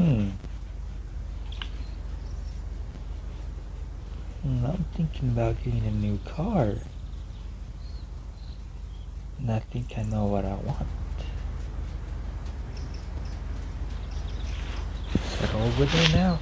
Hmm. Hmm, I'm thinking about getting a new car. And I think I know what I want. Set over there now.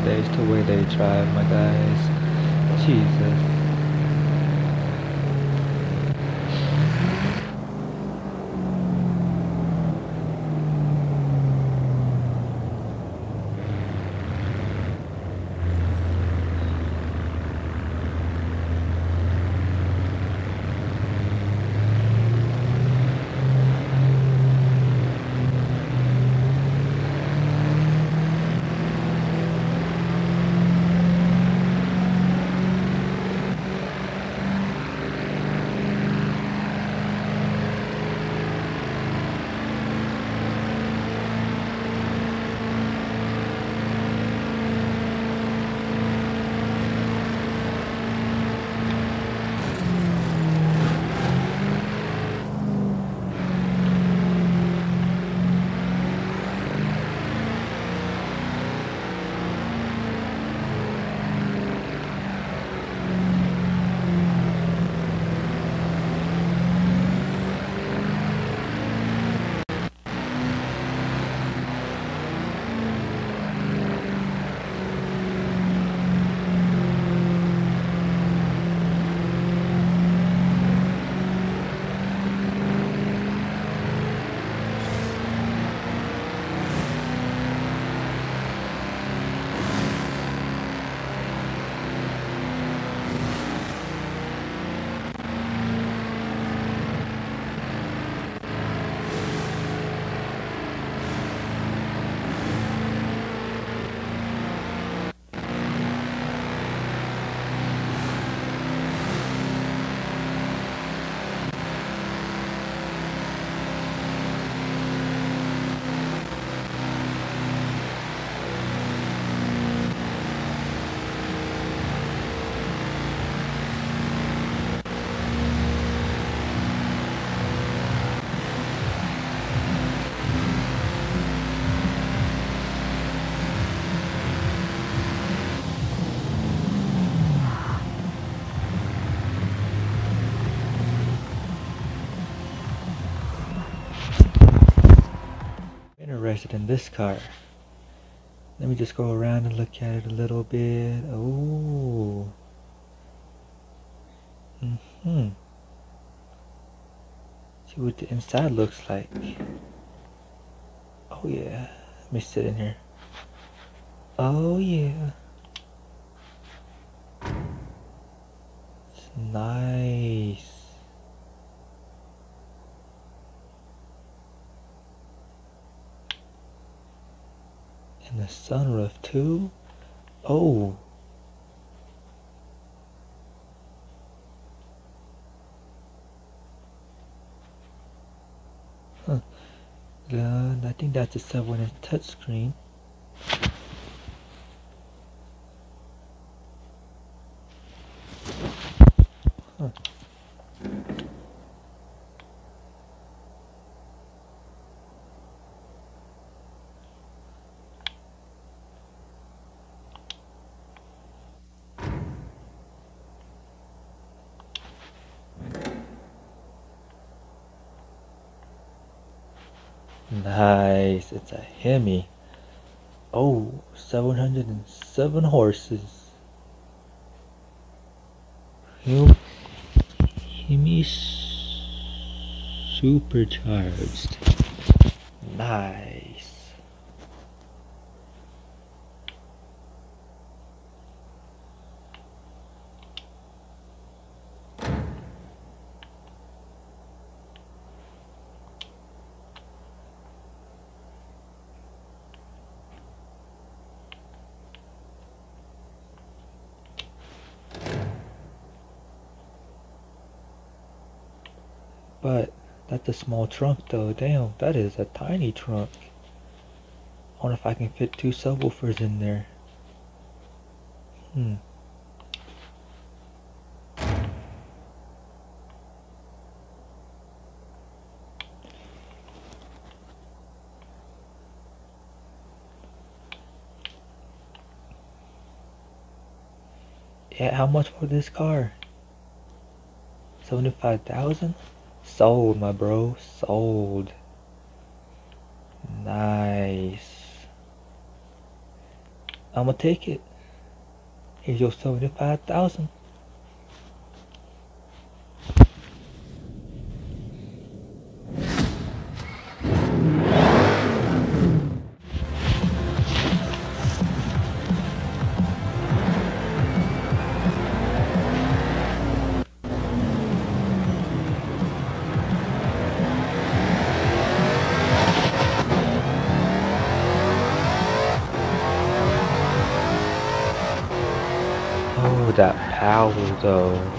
Nowadays the way they drive, my guys. Jesus. Interested in this car. Let me just go around and look at it a little bit. Oh. Mm-hmm. See what the inside looks like. Oh yeah. Let me sit in here. Oh yeah. It's nice. Sunroof too? Oh. Huh. Uh, I think that's 7 inch touchscreen. Huh. Nice, it's a Hemi. Oh, 707 horses. Hemi, Hemi supercharged. Nice. But that's a small trunk though. Damn, that is a tiny trunk. I wonder if I can fit two subwoofers in there. Hmm. Yeah, how much for this car? 75,000? Sold, my bro. Sold. Nice. I'm gonna take it. Here's your 75,000. Power though.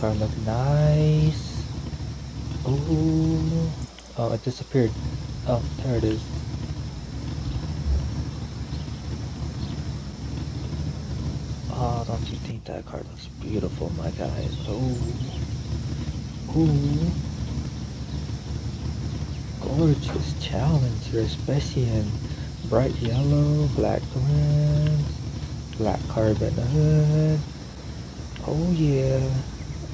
Car look nice. Ooh. Oh, it disappeared. Oh, there it is. Oh, don't you think that car looks beautiful, my guys? Oh. Ooh. Gorgeous Challenger, especially in bright yellow, black rims, black carbon hood. Oh yeah.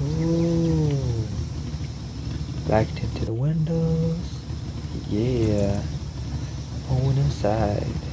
Ooh. Black the windows. Yeah. Going inside.